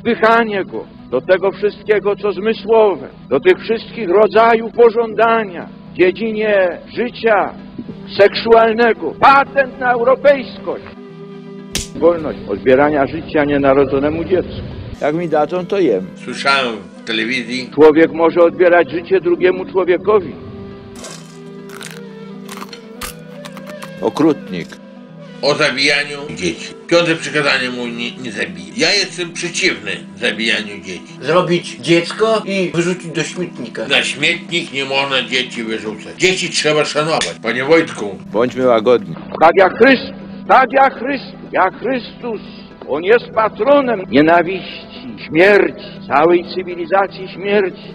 wpychanie go do tego wszystkiego, co zmysłowe, do tych wszystkich rodzajów pożądania w dziedzinie życia seksualnego, patent na europejskość. Wolność odbierania życia nienarodzonemu dziecku. Jak mi dadzą, to jem. Słyszałem w telewizji, Człowiek może odbierać życie drugiemu człowiekowi. Okrutnik. O zabijaniu dzieci. Piąte przykazanie mu nie, nie zabije. Ja jestem przeciwny zabijaniu dzieci. Zrobić dziecko i wyrzucić do śmietnika. Na śmietnik nie można dzieci wyrzucać. Dzieci trzeba szanować. Panie Wojtku, Bądźmy łagodni. Tak jak Chrystus, tak jak Chrystus, jak Chrystus. On jest patronem nienawiści, śmierci, całej cywilizacji śmierci.